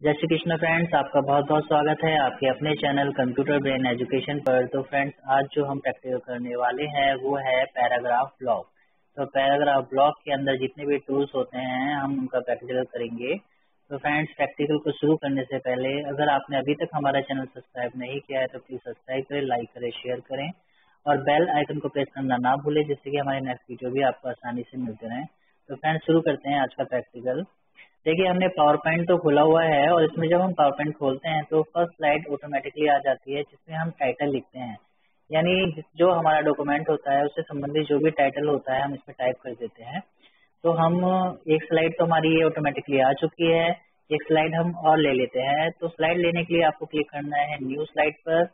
जय श्री कृष्ण फ्रेंड्स आपका बहुत बहुत स्वागत है आपके अपने चैनल कंप्यूटर ब्रेन एजुकेशन पर। तो फ्रेंड्स आज जो हम प्रैक्टिकल करने वाले हैं, वो है पैराग्राफ ब्लॉक तो पैराग्राफ ब्लॉक के अंदर जितने भी टूल्स होते हैं, हम उनका प्रैक्टिकल करेंगे। तो फ्रेंड्स प्रैक्टिकल को शुरू करने से पहले, अगर आपने अभी तक हमारा चैनल सब्सक्राइब नहीं किया है तो प्लीज़ सब्सक्राइब करें लाइक करें शेयर करें। और बेल आइकन को प्रेस करना ना भूलें, जिससे कि हमारे नेक्स्ट वीडियो भी आपको आसानी से मिलते रहें। तो फ्रेंड्स शुरू करते हैं आज का प्रैक्टिकल देखिए, हमने पावर पॉइंट तो खुला हुआ है और इसमें जब हम पावर पॉइंट खोलते हैं तो फ़र्स्ट स्लाइड ऑटोमेटिकली आ जाती है, जिसमें हम टाइटल लिखते हैं। यानी जो हमारा डॉक्यूमेंट होता है, उससे संबंधित जो भी टाइटल होता है, हम इसमें टाइप कर देते हैं। तो हम, एक स्लाइड तो हमारी ये ऑटोमेटिकली आ चुकी है, एक स्लाइड हम और ले लेते हैं। तो स्लाइड लेने के लिए आपको क्लिक करना है न्यू स्लाइड पर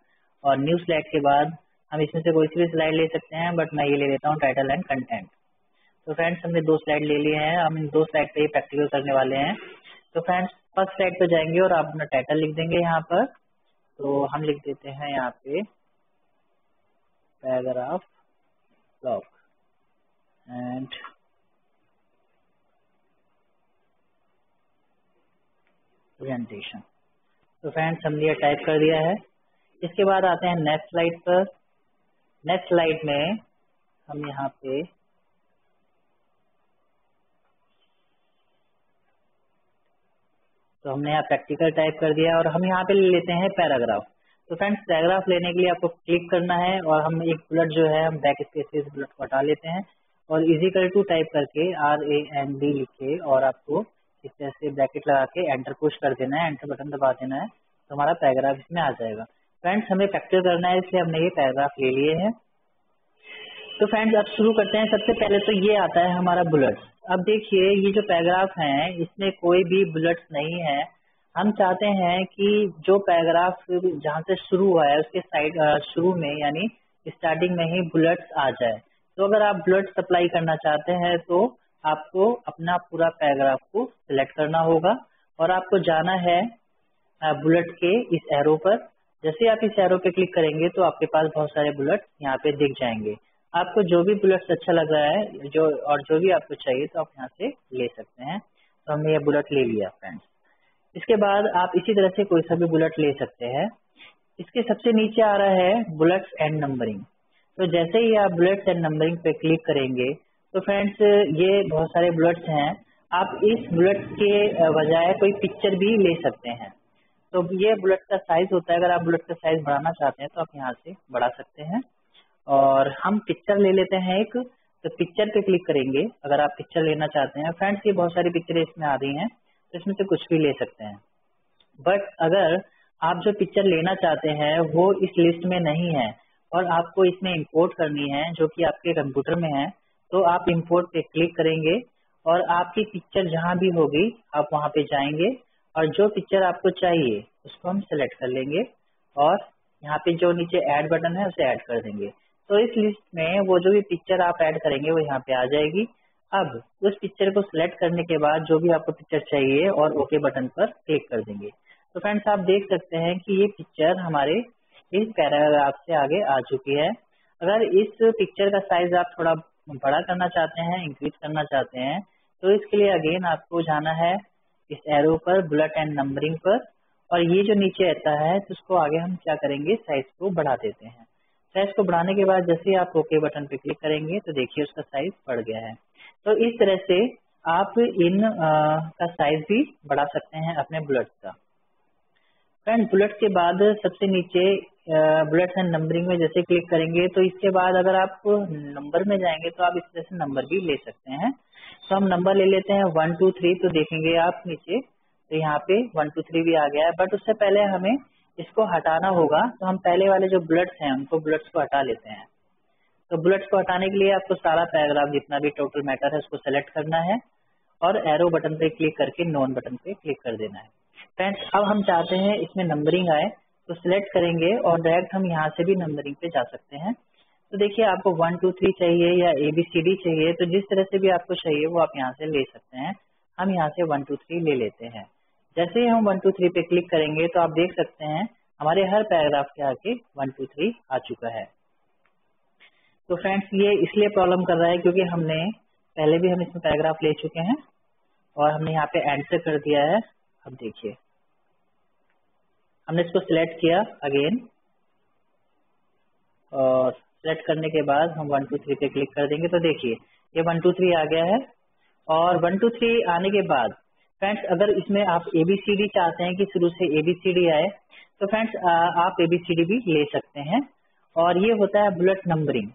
और न्यू स्लाइड के बाद हम इसमें से कोई सी भी स्लाइड ले सकते हैं बट मैं ये ले लेता हूँ टाइटल एंड कंटेंट तो फ्रेंड्स हमने दो स्लाइड ले लिए हैं। हम इन दो स्लाइड पे ही प्रैक्टिकल करने वाले हैं। तो फ्रेंड्स फ़र्स्ट स्लाइड पे जाएँगे और आप अपना टाइटल लिख देंगे यहाँ पर। तो हम लिख देते हैं यहाँ पे पैराग्राफ ब्लॉक एंड प्रेजेंटेशन तो फ्रेंड्स हमने ये टाइप कर दिया है। इसके बाद आते हैं नेक्स्ट स्लाइड पर। नेक्स्ट स्लाइड में हम यहाँ पे तो हमने यहाँ प्रैक्टिकल टाइप कर दिया और हम यहाँ पे ले लेते हैं पैराग्राफ तो फ्रेंड्स पैराग्राफ लेने के लिए आपको क्लिक करना है और हम एक बुलेट जो है, हम बैक स्पेस से बुलेट को हटा लेते हैं और इजिकल टू टाइप करके आर ए एन डी लिखे और आपको इस तरह से ब्रैकेट लगा के एंटर पुश कर देना है एंटर बटन दबा देना है तो हमारा पैराग्राफ इसमें आ जाएगा. फ्रेंड्स हमें प्रैक्टिस करना है, इसलिए हमने ये पैराग्राफ ले लिए हैं. तो फ्रेंड्स अब शुरू करते हैं. सबसे पहले तो ये आता है हमारा बुलेट्स अब देखिए, ये जो पैराग्राफ है, इसमें कोई भी बुलेट्स नहीं है। हम चाहते हैं कि जो पैराग्राफ जहाँ से शुरू हुआ है, उसके साइड शुरू में, यानी स्टार्टिंग में ही बुलेट्स आ जाए। तो अगर आप बुलेट सप्लाई करना चाहते हैं तो आपको अपना पूरा पैराग्राफ को सिलेक्ट करना होगा। और आपको जाना है बुलेट के इस एरो पर। जैसे आप इस एरो पे क्लिक करेंगे तो आपके पास बहुत सारे बुलेट यहाँ पे दिख जाएँगे। आपको जो भी बुलेट अच्छा लग रहा है, जो, और जो भी आपको चाहिए तो आप यहाँ से ले सकते हैं। तो हमने ये बुलेट ले लिया फ्रेंड्स इसके बाद आप इसी तरह से कोई सा भी बुलेट ले सकते हैं। इसके सबसे नीचे आ रहा है बुलेट्स एंड नंबरिंग तो जैसे ही आप बुलेट्स एंड नंबरिंग पे क्लिक करेंगे तो फ्रेंड्स ये बहुत सारे बुलेट्स हैं। आप इस बुलेट के बजाय कोई पिक्चर भी ले सकते हैं। तो ये बुलेट का साइज़ होता है। अगर आप बुलेट का साइज़ बढ़ाना चाहते हैं तो आप यहाँ से बढ़ा सकते हैं। और हम पिक्चर ले लेते हैं एक तो पिक्चर पे क्लिक करेंगे, अगर आप पिक्चर लेना चाहते हैं। फ्रेंड्स ये बहुत सारी पिक्चरें इसमें आ रही हैं तो इसमें से कुछ भी ले सकते हैं। बट अगर आप जो पिक्चर लेना चाहते हैं, वो इस लिस्ट में नहीं है, और आपको इसमें इंपोर्ट करनी है, जो कि आपके कंप्यूटर में है तो आप इंपोर्ट पे क्लिक करेंगे, और आपकी पिक्चर जहाँ भी होगी, आप वहाँ पे जाएँगे, और जो पिक्चर आपको चाहिए, उसको हम सेलेक्ट कर लेंगे, और यहाँ पे जो नीचे ऐड बटन है, उसे ऐड कर देंगे। तो इस लिस्ट में वो जो भी पिक्चर आप ऐड करेंगे, वो यहाँ पे आ जाएगी। अब उस पिक्चर को सिलेक्ट करने के बाद जो भी आपको पिक्चर चाहिए और ओके बटन पर क्लिक कर देंगे। तो फ्रेंड्स आप देख सकते हैं कि ये पिक्चर हमारे इस पैराग्राफ से आगे आ चुकी है। अगर इस पिक्चर का साइज़ आप थोड़ा बड़ा करना चाहते हैं इंक्रीज करना चाहते हैं तो इसके लिए अगेन आपको जाना है इस एरो पर बुलेट एंड नंबरिंग पर। और ये जो नीचे रहता है तो उसको आगे हम क्या करेंगे साइज़ को बढ़ा देते हैं। साइज़ को बढ़ाने के बाद जैसे आप ओके बटन पे क्लिक करेंगे तो देखिए उसका साइज़ बढ़ गया है। तो इस तरह से आप इन आ, का साइज़ भी बढ़ा सकते हैं अपने बुलेट का। फ्रेंड बुलेट के बाद सबसे नीचे बुलेट एंड नंबरिंग में जैसे क्लिक करेंगे तो इसके बाद अगर आप नंबर में जाएँगे तो आप इस तरह से नंबर भी ले सकते हैं। तो हम नंबर ले लेते हैं वन टू थ्री तो देखेंगे आप नीचे तो यहाँ पे वन टू थ्री भी आ गया है। बट उससे पहले हमें इसको हटाना होगा तो हम पहले वाले जो बुलेट्स हैं, उनको बुलेट्स को हटा लेते हैं। तो बुलेट्स को हटाने के लिए आपको सारा पैराग्राफ जितना भी टोटल मैटर है, उसको सेलेक्ट करना है और एरो बटन पे क्लिक करके नॉन बटन पे क्लिक कर देना है। फ्रेंड्स अब हम चाहते हैं इसमें नंबरिंग आए तो सिलेक्ट करेंगे और डायरेक्ट हम यहाँ से भी नंबरिंग पे जा सकते हैं। तो देखिए, आपको वन टू थ्री चाहिए या ए बी सी डी चाहिए तो जिस तरह से भी आपको चाहिए, वो आप यहाँ से ले सकते हैं। हम यहाँ से वन टू थ्री ले लेते हैं। जैसे ही हम वन, टू, थ्री पे क्लिक करेंगे तो आप देख सकते हैं, हमारे हर पैराग्राफ के आगे वन, टू, थ्री आ चुका है। तो फ्रेंड्स, ये इसलिए प्रॉब्लम कर रहा है क्योंकि हमने पहले भी हम इसमें पैराग्राफ ले चुके हैं और हमने यहाँ पे एंटर कर दिया है। अब देखिए। हमने इसको सिलेक्ट किया अगेन और सिलेक्ट करने के बाद हम वन, टू, थ्री पे क्लिक कर देंगे। तो देखिए, ये वन, टू, थ्री आ गया है और वन, टू, थ्री आने के बाद फ्रेंड्स अगर इसमें आप एबीसीडी चाहते हैं कि शुरू से एबीसीडी आए तो फ्रेंड्स आप एबीसीडी भी ले सकते हैं। और ये होता है बुलेट नंबरिंग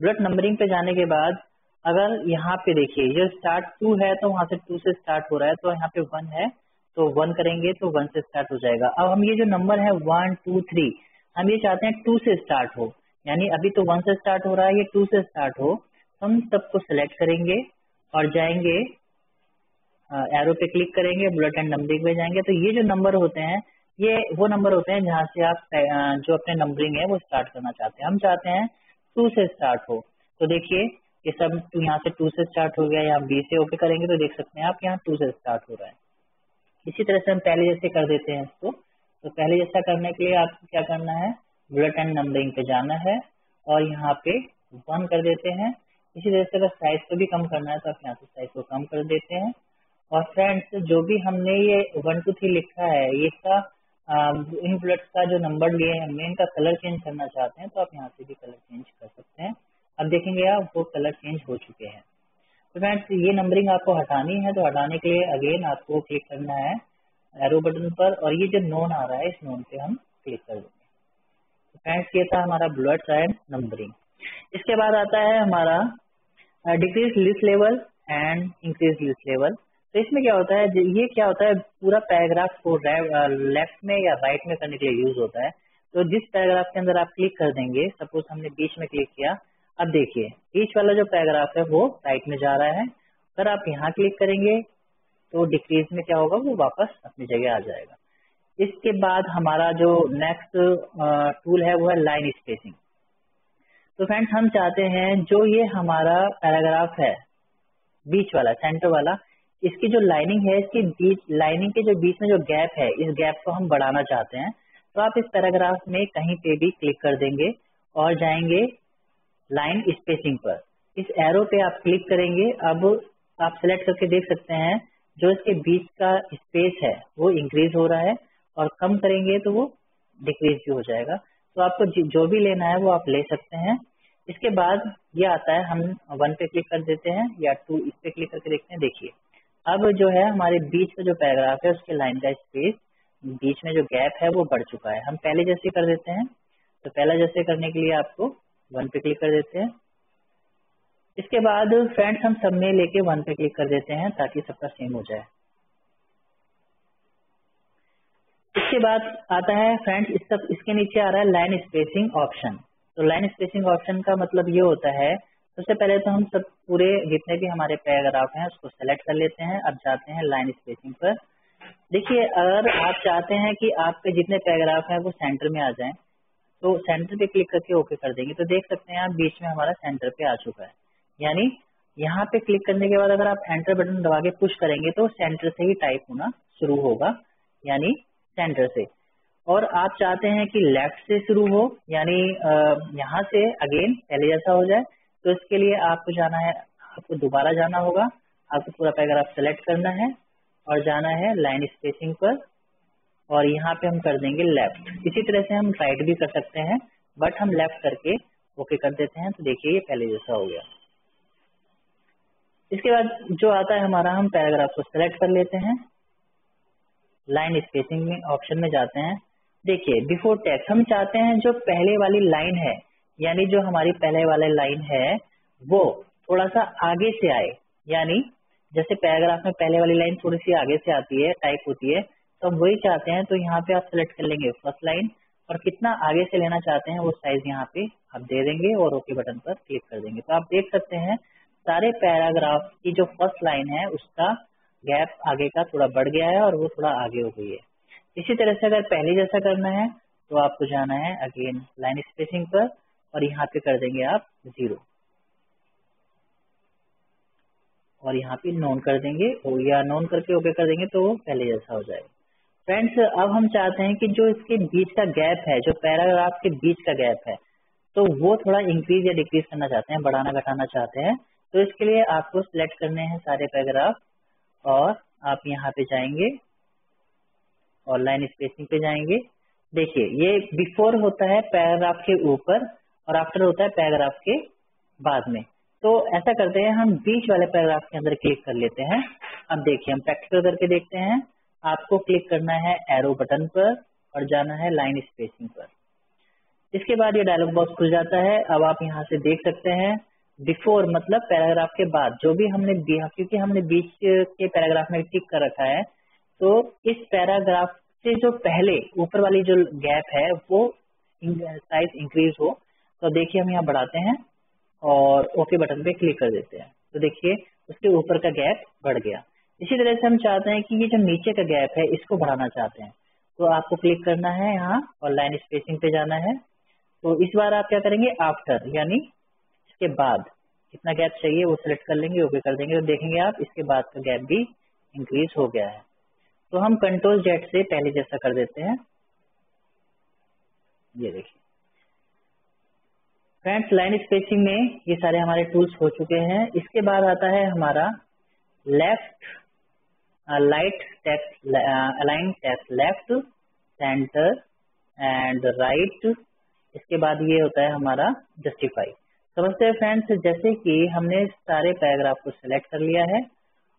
बुलेट नंबरिंग पे जाने के बाद, अगर यहाँ पे देखिए, ये स्टार्ट टू है तो वहाँ से टू से स्टार्ट हो रहा है तो यहाँ पे वन है तो वन करेंगे तो वन से स्टार्ट हो जाएगा। अब हम ये जो नंबर है वन टू थ्री हम ये चाहते हैं टू से स्टार्ट हो। यानी अभी तो वन से स्टार्ट हो रहा है, ये टू से स्टार्ट हो। हम सबको सिलेक्ट करेंगे और जाएँगे एरो पे क्लिक करेंगे बुलेट एंड नंबरिंग में जाएँगे। तो ये जो नंबर होते हैं, ये वो नंबर होते हैं जहाँ से आप जो अपने नंबरिंग है वो स्टार्ट करना चाहते हैं। हम चाहते हैं टू से स्टार्ट हो। तो देखिए, ये सब यहाँ से टू से स्टार्ट हो गया यहाँ बी से ओके करेंगे तो देख सकते हैं आप यहाँ टू से स्टार्ट हो रहा है। इसी तरह से हम पहले जैसे कर देते हैं इसको। तो पहले जैसा करने के लिए आपको क्या करना है? बुलेट एंड नंबरिंग पे जाना है और यहाँ पे वन कर देते हैं। इसी तरह से अगर साइज़ को भी कम करना है तो आप यहाँ से साइज़ को कम कर देते हैं। और फ्रेंड्स जो भी हमने ये वन टू थ्री लिखा है, ये इसका इन बुलेट्स का जो नंबर लिए हैं मेन का कलर चेंज करना चाहते हैं तो आप यहाँ से भी कलर चेंज कर सकते हैं। अब देखेंगे आप, वो कलर चेंज हो चुके हैं। तो फ्रेंड्स ये नंबरिंग आपको हटानी है तो हटाने के लिए अगेन आपको क्लिक करना है एरो बटन पर, और ये जो नोन आ रहा है, इस नोन पे हम क्लिक कर देंगे। तो फ्रेंड्स ये था हमारा बुलेट्स एंड नंबरिंग इसके बाद आता है हमारा decrease list level and increase list level तो इसमें क्या होता है ये क्या होता है, पूरा पैराग्राफ को लेफ़्ट में या राइट में करने के लिए यूज़ होता है। तो जिस पैराग्राफ के अंदर आप क्लिक कर देंगे सपोज़ हमने बीच में क्लिक किया, अब देखिए बीच वाला जो पैराग्राफ है वो राइट में जा रहा है। अगर आप यहाँ क्लिक करेंगे तो डिक्रीज में क्या होगा, वो वापस अपनी जगह आ जाएगा। इसके बाद हमारा जो नेक्स्ट टूल है, वो है लाइन स्पेसिंग तो फ्रेंड्स हम चाहते हैं, जो ये हमारा पैराग्राफ है बीच वाला सेंटर वाला इसकी जो लाइनिंग है, इसकी बीच लाइनिंग के जो बीच में जो गैप है, इस गैप को हम बढ़ाना चाहते हैं। तो आप इस पैराग्राफ में कहीं पे भी क्लिक कर देंगे और जाएँगे लाइन स्पेसिंग पर। इस एरो पे आप क्लिक करेंगे, अब आप सिलेक्ट करके देख सकते हैं, जो इसके बीच का स्पेस है, वो इंक्रीज हो रहा है और कम करेंगे तो वो डिक्रीज भी हो जाएगा। तो आपको जो भी लेना है वो आप ले सकते हैं। इसके बाद ये आता है, हम वन पे क्लिक कर देते हैं या टू इस पे क्लिक करके देखते हैं। देखिए अब जो है, हमारे बीच का जो पैराग्राफ है, उसके लाइन का स्पेस बीच में जो गैप है, वो बढ़ चुका है। हम पहले जैसे कर देते हैं तो पहला जैसे करने के लिए आपको वन पे क्लिक कर देते हैं। इसके बाद फ्रेंड्स हम सब में लेके वन पे क्लिक कर देते हैं, ताकि सबका सेम हो जाए। इसके बाद आता है फ्रेंड्स इस इसके नीचे आ रहा है लाइन स्पेसिंग ऑप्शन तो लाइन स्पेसिंग ऑप्शन का मतलब ये होता है सबसे पहले तो हम सब पूरे जितने भी हमारे पैराग्राफ हैं, उसको सेलेक्ट कर लेते हैं। अब जाते हैं लाइन स्पेसिंग पर। देखिए, अगर आप चाहते हैं कि आपके जितने पैराग्राफ हैं, वो सेंटर में आ जाएँ तो सेंटर पे क्लिक करके ओके कर देंगे। तो देख सकते हैं आप, बीच में हमारा सेंटर पे आ चुका है। यानी, यहाँ पे क्लिक करने के बाद अगर आप एंटर बटन दबा के पुश करेंगे तो सेंटर से ही टाइप होना शुरू होगा। यानी सेंटर से। और आप चाहते हैं कि लेफ़्ट से शुरू हो, यानी यहाँ से अगेन पहले जैसा हो जाए तो इसके लिए आपको जाना है, आपको दोबारा जाना होगा। आपको पूरा पैराग्राफ सेलेक्ट करना है और जाना है लाइन स्पेसिंग पर और यहाँ पे हम कर देंगे लेफ़्ट इसी तरह से हम राइट भी कर सकते हैं बट हम लेफ़्ट करके ओके कर देते हैं। तो देखिए, ये पहले जैसा हो गया। इसके बाद जो आता है हमारा, हम पैराग्राफ को सिलेक्ट कर लेते हैं। लाइन स्पेसिंग में ऑप्शन में जाते हैं। देखिए बिफोर टेक्स्ट हम चाहते हैं जो पहले वाली लाइन है यानी जो हमारी पहले वाली लाइन है, वो थोड़ा सा आगे से आए। यानी जैसे पैराग्राफ में पहले वाली लाइन थोड़ी सी आगे से आती है, टाइप होती है तो हम वही चाहते हैं तो यहाँ पे आप सेलेक्ट कर लेंगे फ़र्स्ट लाइन, और कितना आगे से लेना चाहते हैं वो साइज़ यहाँ पे आप दे देंगे और ओके बटन पर क्लिक कर देंगे। तो आप देख सकते हैं, सारे पैराग्राफ की जो फ़र्स्ट लाइन है, उसका गैप आगे का थोड़ा बढ़ गया है और वो थोड़ा आगे हो गई है। इसी तरह से अगर पहले जैसा करना है तो आपको जाना है अगेन लाइन स्पेसिंग पर और यहाँ पे कर देंगे आप ज़ीरो और यहाँ पे नॉन कर देंगे या नोन करके ओके कर देंगे तो पहले जैसा हो जाएगा। फ्रेंड्स अब हम चाहते हैं कि जो इसके बीच का गैप है, जो पैराग्राफ के बीच का गैप है तो वो थोड़ा इंक्रीज या डिक्रीज करना चाहते हैं, बढ़ाना घटाना चाहते हैं तो इसके लिए आपको सिलेक्ट करने हैं सारे पैराग्राफ और आप यहाँ पे जाएँगे और लाइन स्पेसिंग पे जाएँगे। देखिए, ये बिफोर होता है पैराग्राफ के ऊपर और आफ्टर होता है पैराग्राफ के बाद में। तो ऐसा करते हैं, हम बीच वाले पैराग्राफ के अंदर क्लिक कर लेते हैं। अब देखिए, हम प्रैक्टिकल करके देखते हैं। आपको क्लिक करना है एरो बटन पर और जाना है लाइन स्पेसिंग पर। इसके बाद ये डायलॉग बॉक्स खुल जाता है। अब आप यहाँ से देख सकते हैं बिफोर मतलब पैराग्राफ के बाद, जो भी हमने क्योंकि हमने बीच के पैराग्राफ में टिक कर रखा है तो इस पैराग्राफ से जो पहले ऊपर वाली जो गैप है, वो साइज़ इंक्रीज हो। तो देखिए हम यहाँ बढ़ाते हैं और ओके बटन पे क्लिक कर देते हैं। तो देखिए, उसके ऊपर का गैप बढ़ गया। इसी तरह से हम चाहते हैं कि ये जो नीचे का गैप है, इसको बढ़ाना चाहते हैं। तो आपको क्लिक करना है यहाँ और लाइन स्पेसिंग पे जाना है। तो इस बार आप क्या करेंगे? आफ्टर, यानी इसके बाद। कितना गैप चाहिए वो सिलेक्ट कर लेंगे, ओके कर देंगे तो देखेंगे आप, इसके बाद का गैप भी इंक्रीज हो गया है। तो हम कंट्रोल जेट से पहले जैसा कर देते हैं। ये देखिए। फ्रेंड्स लाइन स्पेसिंग में ये सारे हमारे टूल्स हो चुके हैं। इसके बाद आता है हमारा left light text align text left center and right इसके बाद ये होता है हमारा जस्टिफाई समझते हैं फ्रेंड्स जैसे कि हमने सारे पैराग्राफ को सिलेक्ट कर लिया है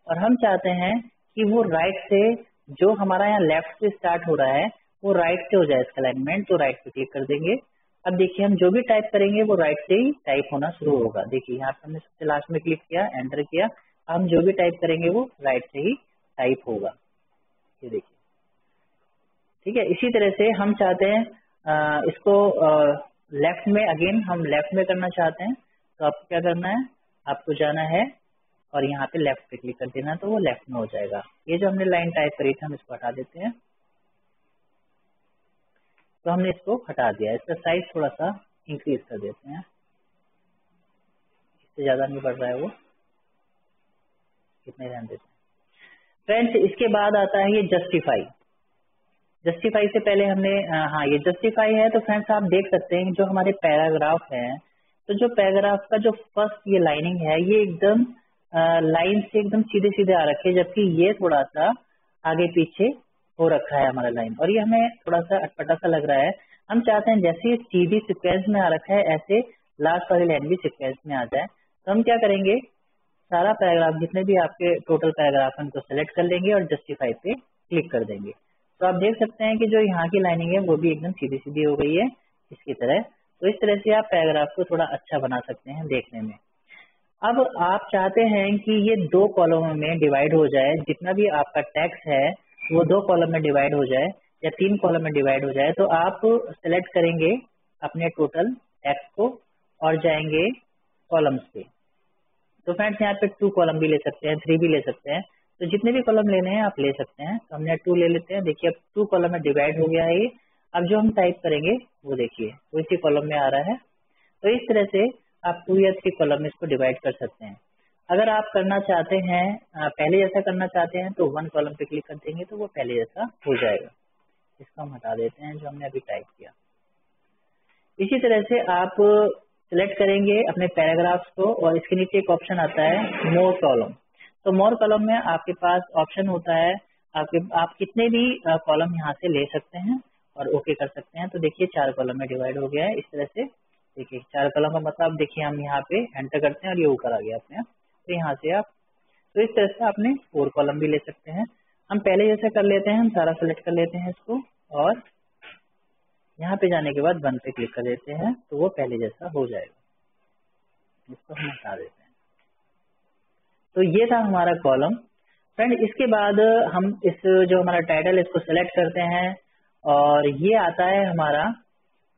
और हम चाहते हैं कि वो राइट से जो हमारा यहाँ लेफ़्ट से स्टार्ट हो रहा है, वो राइट से हो जाए इसका अलाइनमेंट तो राइट पे क्लिक कर देंगे। अब देखिए हम जो भी टाइप करेंगे वो राइट से ही टाइप होना शुरू होगा। देखिए यहाँ पे हमने सबसे लास्ट में क्लिक किया एंटर किया। हम जो भी टाइप करेंगे वो राइट से ही टाइप होगा। ये देखिए। ठीक है इसी तरह से हम चाहते हैं आ, इसको लेफ़्ट में अगेन हम लेफ़्ट में करना चाहते हैं। तो आपको क्या करना है? आपको जाना है और यहाँ पे लेफ़्ट पे क्लिक कर देना तो वो लेफ़्ट में हो जाएगा। ये जो हमने लाइन टाइप करी थी हम इसको हटा देते हैं। तो हमने इसको हटा दिया इसका साइज़ थोड़ा सा इंक्रीज कर देते हैं। इससे ज़्यादा नहीं बढ़ रहा है वो। कितने रहने देते हैं। फ्रेंड्स इसके बाद आता है ये जस्टिफाई जस्टिफाई से पहले हमने हाँ ये जस्टिफाई है तो फ्रेंड्स आप देख सकते हैं जो हमारे पैराग्राफ है तो जो पैराग्राफ का जो फ़र्स्ट ये लाइनिंग है, ये एकदम लाइन से एकदम सीधे सीधे आ रखे जबकि ये थोड़ा सा आगे पीछे हो रखा है हमारा लाइन और ये हमें थोड़ा सा अटपटा सा लग रहा है। हम चाहते हैं जैसे सीधी सिक्वेंस में आ रखा है, ऐसे लास्ट वाली लाइन भी सिक्वेंस में आ जाए। तो हम क्या करेंगे? सारा पैराग्राफ जितने भी आपके टोटल पैराग्राफ है, उनको सेलेक्ट कर लेंगे और जस्टिफाई पे क्लिक कर देंगे। तो आप देख सकते हैं कि जो यहाँ की लाइनिंग है, वो भी एकदम सीधी सीधी हो गई है इसकी तरह। तो इस तरह से आप पैराग्राफ को थोड़ा अच्छा बना सकते हैं देखने में। अब आप चाहते हैं कि ये दो कॉलम में डिवाइड हो जाए। जितना भी आपका टैक्स है वो दो कॉलम में डिवाइड हो जाए या तीन कॉलम में डिवाइड हो जाए तो आप सेलेक्ट करेंगे अपने टोटल एक्स को और जाएँगे कॉलम्स पे। तो फ्रेंड्स यहाँ पे टू कॉलम भी ले सकते हैं थ्री भी ले सकते हैं। तो जितने भी कॉलम लेने हैं, आप ले सकते हैं। तो हमने टू ले लेते हैं। देखिए, अब टू कॉलम में डिवाइड हो गया है ये। अब जो हम टाइप करेंगे, वो देखिए, वो इसी कॉलम में आ रहा है। तो इस तरह से आप टू या थ्री कॉलम में इसको डिवाइड कर सकते हैं। अगर आप करना चाहते हैं पहले जैसा करना चाहते हैं तो वन कॉलम पे क्लिक कर देंगे तो वो पहले जैसा हो जाएगा। इसको हम हटा देते हैं जो हमने अभी टाइप किया। इसी तरह से आप सिलेक्ट करेंगे अपने पैराग्राफ्स को, और इसके नीचे एक ऑप्शन आता है मोर कॉलम तो मोर कॉलम में आपके पास ऑप्शन होता है, आपके, आप कितने भी कॉलम यहाँ से ले सकते हैं, और ओके कर सकते हैं। तो देखिए, चार कॉलम में डिवाइड हो गया है। इस तरह से, देखिए, चार कॉलम का मतलब देखिए, हम यहाँ पे एंटर करते हैं, और ये ऊपर आ गया अपने तो यहाँ से आप। तो इस तरह से आपने फोर कॉलम भी ले सकते हैं। हम पहले जैसे कर लेते हैं, हम सारा सेलेक्ट कर लेते हैं इसको और यहाँ पे जाने के बाद वन पे क्लिक कर देते हैं तो वो पहले जैसा हो जाएगा। इसको हम हटा देते हैं। तो ये था हमारा कॉलम फ्रेंड इसके बाद हम इस जो हमारा टाइटल इसको सेलेक्ट करते हैं और ये आता है हमारा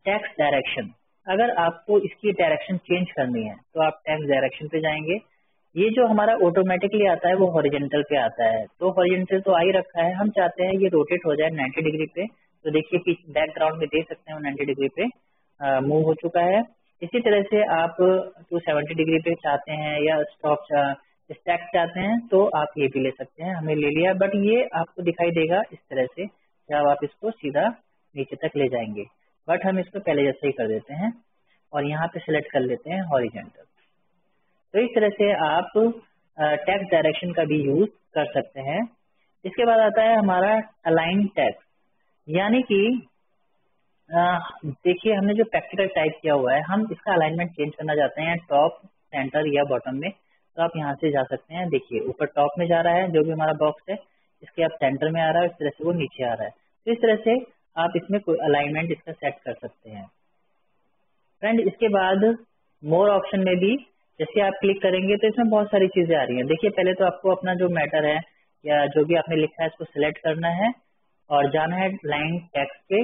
टैक्स डायरेक्शन अगर आपको इसकी डायरेक्शन चेंज करनी है तो आप टैक्स डायरेक्शन पे जाएँगे। ये जो हमारा ऑटोमेटिकली आता है, वो हॉरिजेंटल पे आता है। तो हॉरिजेंटल तो आ ही रखा है। हम चाहते हैं ये रोटेट हो जाए 90 डिग्री पे। तो देखिए बैकग्राउंड में देख सकते हैं वो 90 डिग्री पे मूव हो चुका है। इसी तरह से आप टू सेवेंटी डिग्री पे चाहते हैं या स्टॉप स्टैक चाहते हैं तो आप ये भी ले सकते हैं। हमें ले लिया। बट ये आपको दिखाई देगा इस तरह से, जब आप इसको सीधा नीचे तक ले जाएँगे। बट हम इसको पहले जैसे ही कर देते हैं और यहाँ पे सिलेक्ट कर लेते हैं हॉरिजेंटल तो इस तरह से आप टैक्स डायरेक्शन का भी यूज़ कर सकते हैं। इसके बाद आता है हमारा अलाइन टैक्स यानी कि देखिए हमने जो प्रैक्टिकल टाइप किया हुआ है, हम इसका अलाइनमेंट चेंज करना चाहते हैं टॉप सेंटर या बॉटम में। तो आप यहाँ से जा सकते हैं। देखिए, ऊपर टॉप में जा रहा है, जो भी हमारा बॉक्स है, इसके आप सेंटर में आ रहा है, इस तरह से वो नीचे आ रहा है। तो इस तरह से आप इसमें कोई अलाइनमेंट इसका सेट कर सकते हैं। फ्रेंड इसके बाद मोर ऑप्शन में भी जैसे आप क्लिक करेंगे तो इसमें बहुत सारी चीज़ें आ रही हैं। देखिए, पहले तो आपको अपना जो मैटर है या जो भी आपने लिखा है, इसको सिलेक्ट करना है और जाना है लाइन टेक्स्ट पे।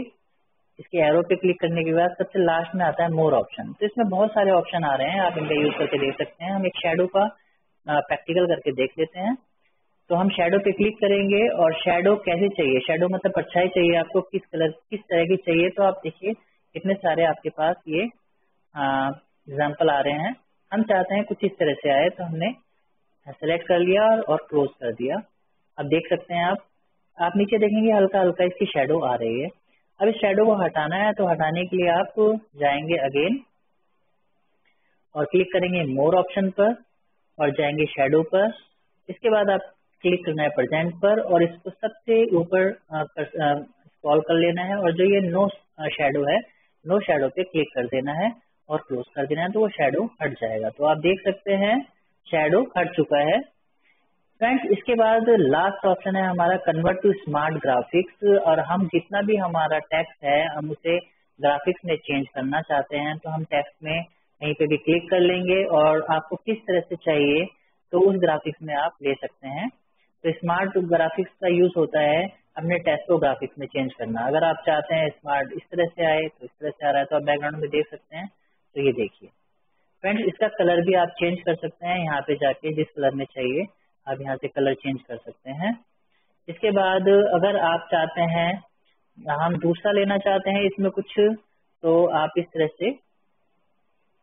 इसके एरो पे क्लिक करने के बाद सबसे लास्ट में आता है मोर ऑप्शन तो इसमें बहुत सारे ऑप्शन आ रहे हैं, आप इनका यूज़ करके देख सकते हैं। हम एक शेडो का प्रैक्टिकल करके देख लेते हैं। तो हम शेडो पे क्लिक करेंगे और शेडो कैसे चाहिए? शेडो मतलब परछाई चाहिए आपको? किस कलर किस तरह की चाहिए? तो आप देखिए, कितने सारे आपके पास ये एग्ज़ाम्पल आ रहे हैं। हम चाहते हैं कुछ इस तरह से आए तो हमने सेलेक्ट कर लिया और क्लोज कर दिया। अब देख सकते हैं आप आप नीचे देखेंगे हल्का हल्का इसकी शेडो आ रही है। अब इस शेडो को हटाना है तो हटाने के लिए आप जाएँगे अगेन और क्लिक करेंगे मोर ऑप्शन पर और जाएँगे शेडो पर। इसके बाद आप क्लिक करना है प्रेजेंट पर और इसको सबसे ऊपर स्क्रॉल कर लेना है और जो ये नो शेडो है नो शेडो पे क्लिक कर देना है। और क्लोज कर देना है तो वो शेडो हट जाएगा। तो आप देख सकते हैं शेडो हट चुका है। फ्रेंड्स इसके बाद लास्ट ऑप्शन है हमारा कन्वर्ट टू स्मार्ट ग्राफिक्स और हम जितना भी हमारा टेक्स्ट है, हम उसे ग्राफिक्स में चेंज करना चाहते हैं तो हम टेक्स्ट में कहीं पे भी क्लिक कर लेंगे, और आपको किस तरह से चाहिए तो उस ग्राफिक्स में आप ले सकते हैं। तो स्मार्ट ग्राफिक्स का यूज़ होता है अपने टेक्स्ट को ग्राफिक्स में चेंज करना। अगर आप चाहते हैं स्मार्ट इस तरह से आए तो इस तरह से आ रहा है तो आप बैकग्राउंड में देख सकते हैं। तो ये देखिए। फ्रेंड्स इसका कलर भी आप चेंज कर सकते हैं यहाँ पे जाके, जिस कलर में चाहिए, आप यहाँ से कलर चेंज कर सकते हैं। इसके बाद अगर आप चाहते हैं, हम दूसरा लेना चाहते हैं इसमें कुछ तो आप इस तरह से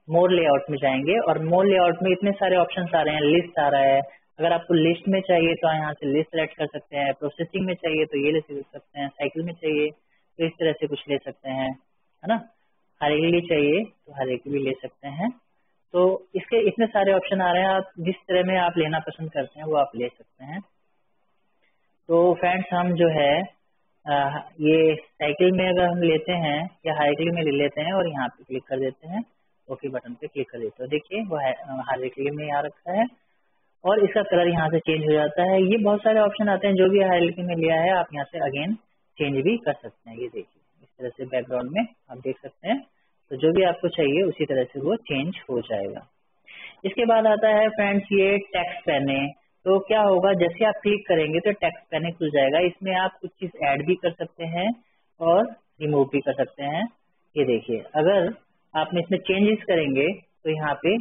मोर लेआउट में जाएँगे और मोर लेआउट में इतने सारे ऑप्शंस आ रहे हैं लिस्ट आ रहा है। अगर आपको लिस्ट में चाहिए तो यहाँ से लिस्ट सेलेक्ट कर सकते हैं प्रोसेसिंग में चाहिए तो ये ले सकते हैं साइकिल में चाहिए तो इस तरह से कुछ ले सकते हैं, है ना? हर एक लिए चाहिए तो हर एक भी ले सकते हैं। तो इसके इतने सारे ऑप्शन आ रहे हैं, आप जिस तरह में आप लेना पसंद करते हैं, वो आप ले सकते हैं। तो फ्रेंड्स हम जो है ये साइकिल में अगर हम लेते हैं, या हाइकिल में ले लेते हैं, और यहाँ पे क्लिक कर देते हैं ओके बटन पे क्लिक कर देते हैं। देखिए, वो हाइकिल में आ रखा है, और इसका कलर यहाँ से चेंज हो जाता है। ये बहुत सारे ऑप्शन आते हैं, जो भी हाइकिल में लिया है, आप यहाँ से अगेन चेंज भी कर सकते हैं। ये देखिए, इस तरह से बैकग्राउंड में आप देख सकते हैं तो जो भी आपको चाहिए उसी तरह से वो चेंज हो जाएगा। इसके बाद आता है फ्रेंड्स ये टेक्स्ट पैने तो क्या होगा, जैसे आप क्लिक करेंगे तो टेक्स्ट पैने खुल जाएगा। इसमें आप कुछ चीज़ ऐड भी कर सकते हैं और रिमूव भी कर सकते हैं। ये देखिए, अगर आपने इसमें चेंजेस करेंगे तो यहाँ पे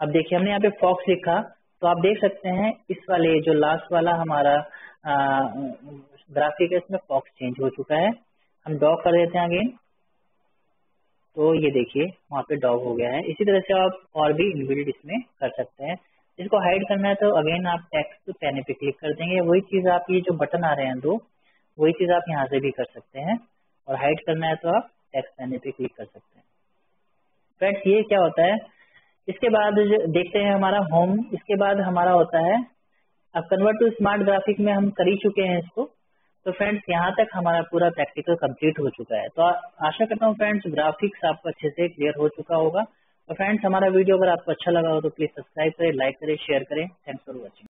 अब देखिए, हमने यहाँ पे फॉक्स लिखा। तो आप देख सकते हैं, इस वाले, जो लास्ट वाला हमारा ग्राफिक है, इसमें फॉक्स चेंज हो चुका है। हम डॉग कर देते हैं अगेन तो ये देखिए, वहाँ पे डॉग हो गया है। इसी तरह से आप और भी इनबिल्ड इसमें कर सकते हैं। इसको हाइड करना है तो अगेन आप टेक्स्ट पैने पे क्लिक कर देंगे। वही चीज़ आप, ये जो बटन आ रहे हैं दो, वही चीज़ आप यहाँ से भी कर सकते हैं। और हाइड करना है तो आप टेक्स्ट पैने पे क्लिक कर सकते हैं। फ्रेंड्स ये क्या होता है? इसके बाद देखते हैं हमारा होम इसके बाद हमारा होता है, अब कन्वर्ट टू स्मार्ट ग्राफिक में हम कर ही चुके हैं इसको। तो फ्रेंड्स यहाँ तक हमारा पूरा प्रैक्टिकल कंप्लीट हो चुका है। तो आशा करता हूँ फ्रेंड्स ग्राफिक्स आपको अच्छे से क्लियर हो चुका होगा। और फ्रेंड्स हमारा वीडियो अगर आपको अच्छा लगा हो तो प्लीज़ सब्सक्राइब करें लाइक करें शेयर करें। Thanks for watching